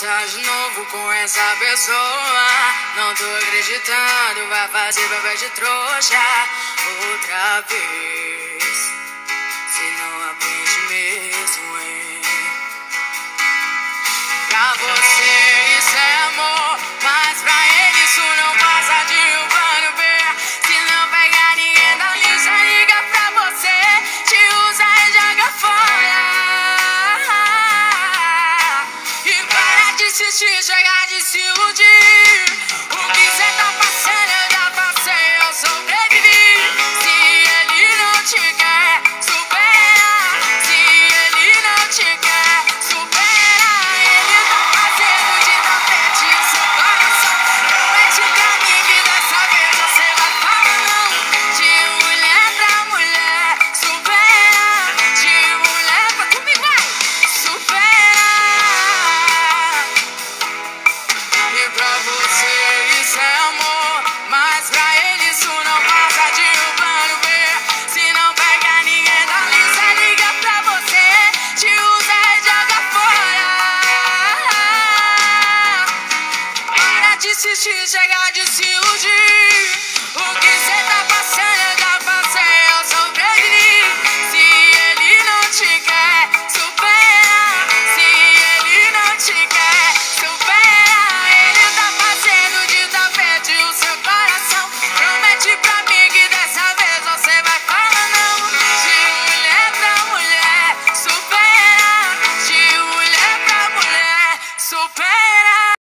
tá de novo com essa pessoa. Não tô acreditando, vai fazer papel de trouxa outra vez. Se não aprende mesmo, é pra você. assistir, chegar de se iludir. de se chegar de se iludir. O que cê tá passando, eu já passei, eu sobrevivi. Se ele não te quer, supera. Se ele não te quer, supera. Ele tá fazendo de tapete o seu coração. Promete pra mim que dessa vez você vai falar não. De mulher é pra mulher, supera. De mulher é pra mulher, supera.